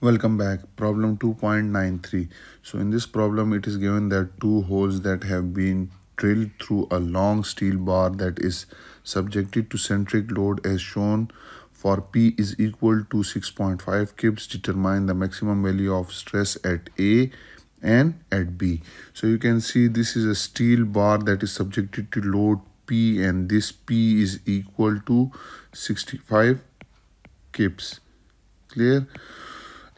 Welcome back. Problem 2.93. So in this problem, it is given that two holes that have been drilled through a long steel bar that is subjected to centric load as shown for P is equal to 6.5 kips. Determine the maximum value of stress at A and at B. So you can see this is a steel bar that is subjected to load P and this P is equal to 65 kips. Clear?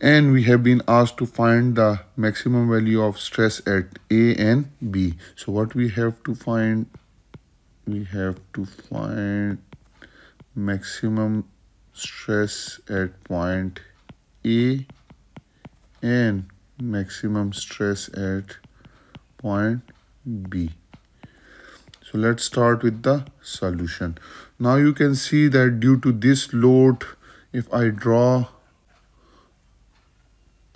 And we have been asked to find the maximum value of stress at A and B. So what we have to find, we have to find maximum stress at point A and maximum stress at point B. So let's start with the solution. Now you can see that due to this load, if I draw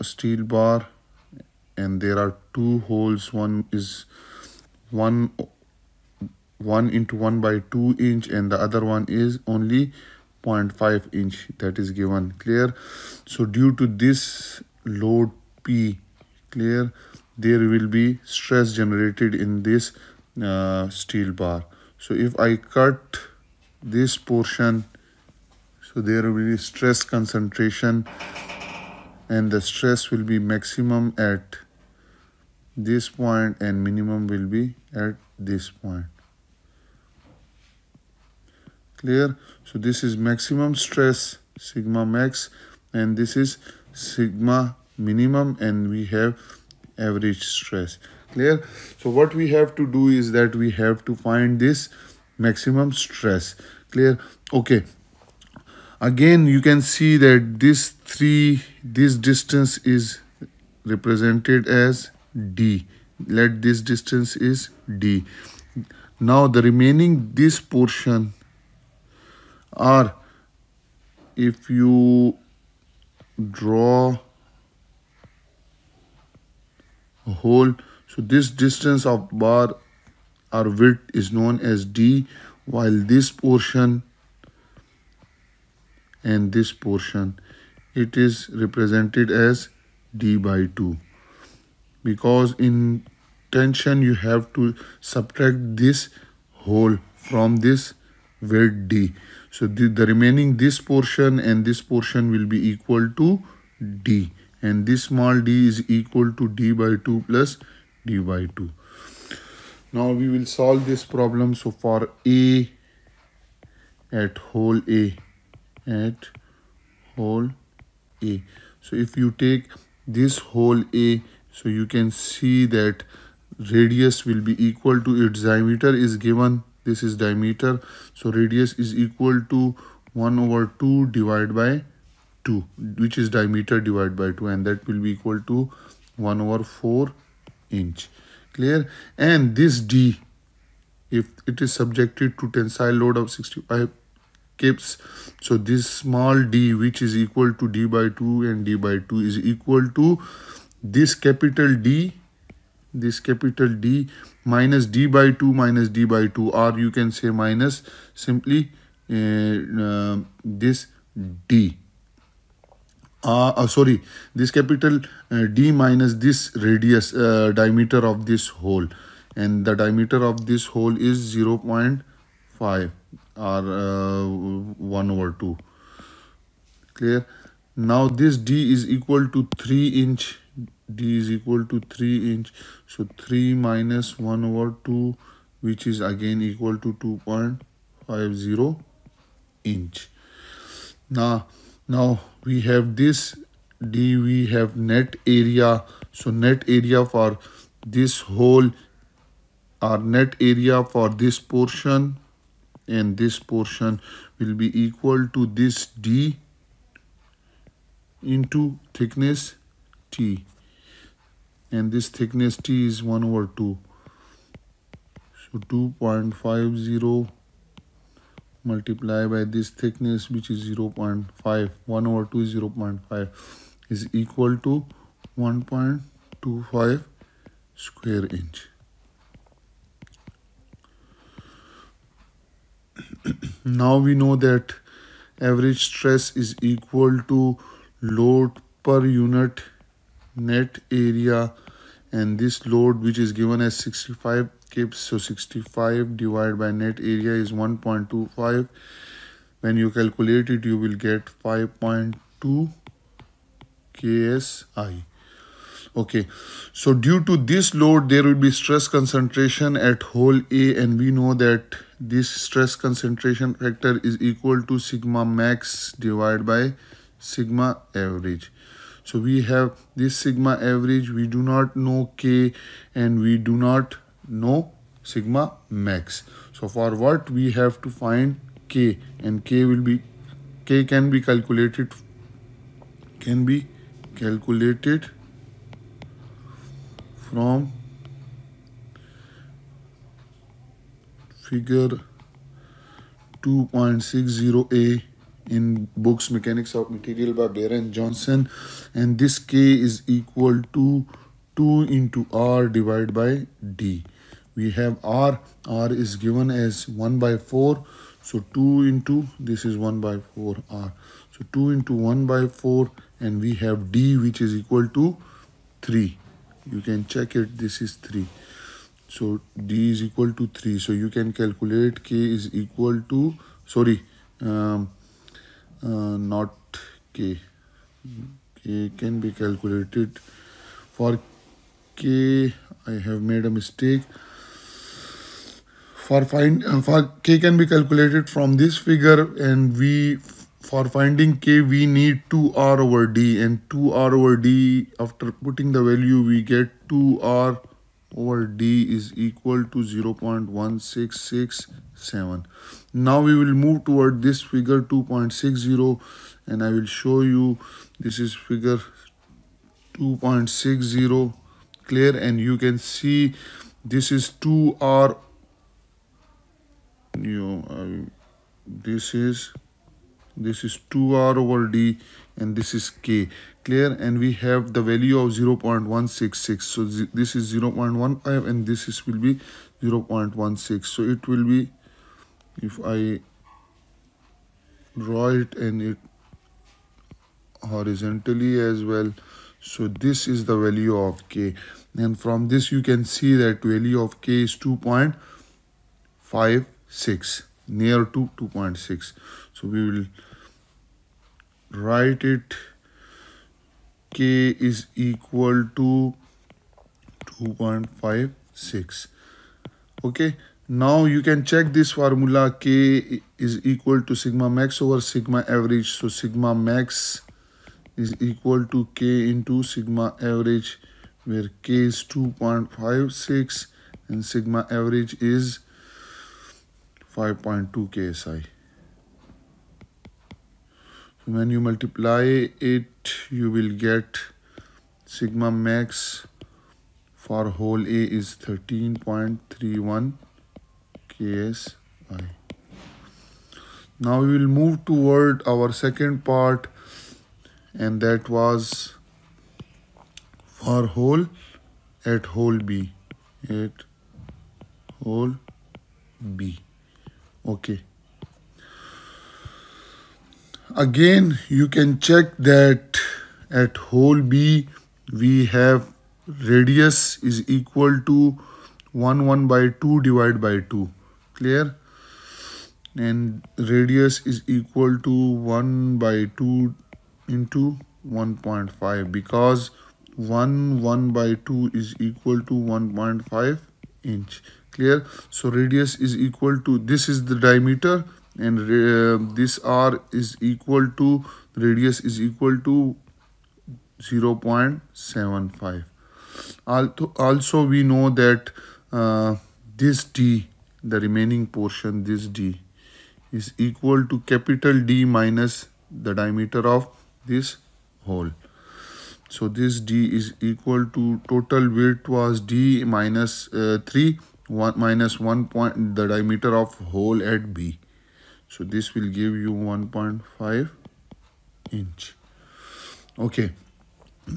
steel bar and there are two holes. One is one one into one by two inch and the other one is only 0.5 inch. That is given clear. So due to this load p clear there will be stress generated in this uh, steel bar. So if i cut this portion so there will be stress concentration and the stress will be maximum at this point and minimum will be at this point. Clear? So this is maximum stress sigma max and this is sigma minimum and we have average stress. Clear? So what we have to do is that we have to find this maximum stress. Clear? Okay again you can see that this 3 this distance is represented as d. Let this distance is d. Now the remaining this portion are if you draw a hole so this distance of bar or width is known as d while this portion and this portion it is represented as d by 2 because in tension you have to subtract this hole from this weight d. So the, the remaining this portion and this portion will be equal to d. And this small d is equal to d by 2 plus d by 2 now we will solve this problem. So for a at hole a at hole A. So if you take this hole A, so you can see that radius will be equal to its diameter is given. This is diameter. So radius is equal to 1 over 2 divided by 2 which is diameter divided by 2 and that will be equal to 1 over 4 inch clear and this d if it is subjected to tensile load of 65 kips. So this small d which is equal to d by 2 and d by 2 is equal to this capital D this capital D minus d by 2 minus d by 2 or you can say minus simply uh, uh, this D. Uh, uh, sorry this capital uh, D minus this radius uh, diameter of this hole. And the diameter of this hole is 0 0.5 or uh, 1 over 2 clear? Now this d is equal to 3 inch. D is equal to 3 inch. So 3 minus 1 over 2 which is again equal to 2.50 inch. Now now we have this d we have net area. So net area for this whole our net area for this portion and this portion will be equal to this d into thickness t. And this thickness t is 1 over 2 so 2.50 multiply by this thickness which is 0 0.5 1 over 2 is 0 0.5 is equal to 1.25 square inch now we know that average stress is equal to load per unit net area and this load which is given as 65 kips so 65 divided by net area is 1.25 when you calculate it you will get 5.2 ksi okay. So due to this load there will be stress concentration at hole a and we know that this stress concentration factor is equal to sigma max divided by sigma average. So we have this sigma average. We do not know k and we do not know sigma max. So for what we have to find k and k will be k can be calculated can be calculated from figure 2.60a in books mechanics of material by Beer and Johnston. And this k is equal to 2 into r divided by d. We have r. R is given as 1 by 4 so 2 into this is 1 by 4 r. So 2 into 1 by 4 and we have d which is equal to 3 you can check it this is 3 so d is equal to 3 so you can calculate k is equal to sorry um, uh, not k. K can be calculated. For k i have made a mistake. For find uh, for k can be calculated from this figure and we for finding k we need 2r over d and 2r over d after putting the value we get 2r over d is equal to 0 0.1667 now we will move toward this figure 2.60 and i will show you this is figure 2.60 clear and you can see this is 2r you know, uh, this is this is 2r over d and this is k. Clear? And we have the value of 0 0.166 so this is 0 0.15 and this is will be 0 0.16 so it will be if i draw it and it horizontally as well. So this is the value of k. And from this you can see that value of k is 2.56 near to 2.6 so we will write it k is equal to 2.56 okay now you can check this formula k is equal to sigma max over sigma average. So sigma max is equal to k into sigma average where k is 2.56 and sigma average is 5.2 ksi when you multiply it you will get sigma max for hole A is 13.31 KSI. Now we will move toward our second part and that was for hole at hole B at hole B okay again you can check that at hole B we have radius is equal to 1 1 by 2 divided by 2 clear? And radius is equal to 1 by 2 into 1.5 because 1 1 by 2 is equal to 1.5 inch. Clear? So radius is equal to this is the diameter and uh, this r is equal to radius is equal to 0 0.75 also, also we know that uh, this d the remaining portion this d is equal to capital D minus the diameter of this hole. So this d is equal to total width was d minus, uh, 3 1 minus 1 point the diameter of hole at b so this will give you 1.5 inch. Okay.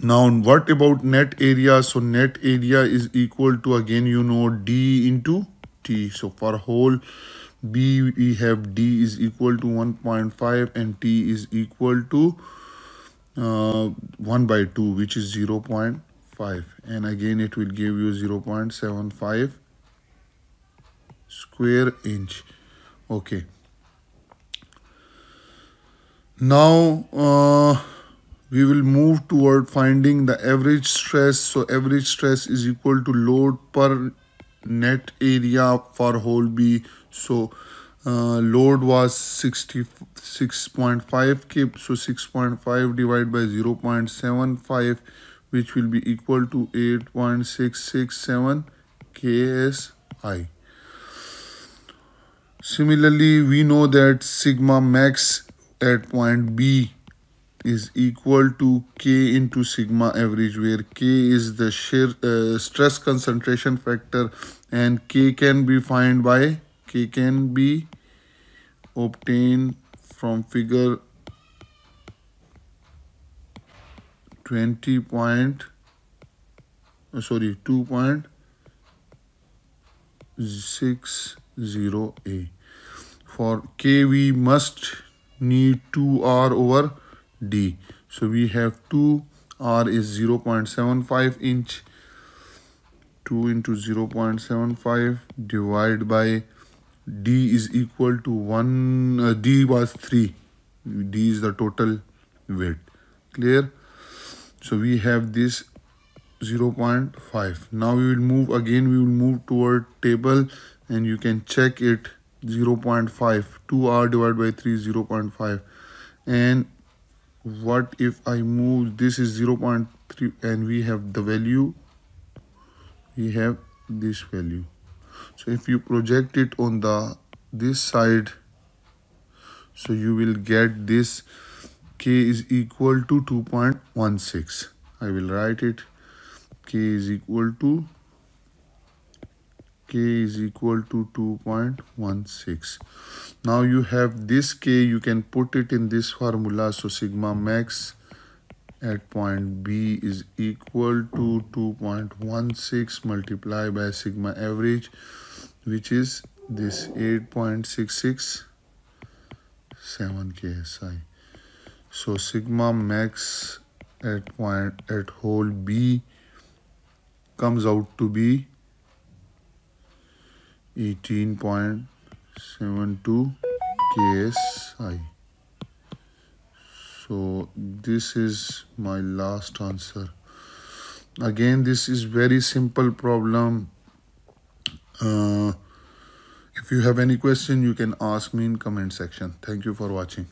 Now what about net area? So net area is equal to again you know d into t. So for whole b we have d is equal to 1.5 and t is equal to uh, 1 by 2 which is 0 0.5 and again it will give you 0 0.75 square inch. Okay now uh, we will move toward finding the average stress. So average stress is equal to load per net area for hole B. So uh, load was 66.5 kip so 6.5 divided by 0 0.75 which will be equal to 8.667 ksi similarly we know that sigma max at point b is equal to k into sigma average where k is the shear uh, stress concentration factor and k can be found by k can be obtained from figure 20 point uh, sorry 2.60a for k we must need 2r over d. So we have 2 r is 0 0.75 inch. 2 into 0 0.75 divided by d is equal to 1 uh, d was 3 d is the total weight clear? So we have this 0 0.5 now we will move again we will move toward table and you can check it 0 0.5 2r divided by 3 0 0.5 and what if I move this is 0 0.3 and we have the value we have this value. So if you project it on the this side so you will get this k is equal to 2.16 I will write it k is equal to k is equal to 2.16 now you have this k you can put it in this formula. So sigma max at point b is equal to 2.16 multiplied by sigma average which is this 8.667 ksi so sigma max at point at hole b comes out to be 18.72 KSI. So this is my last answer. Again, this is very simple problem. Uh, if you have any question, you can ask me in comment section. Thank you for watching.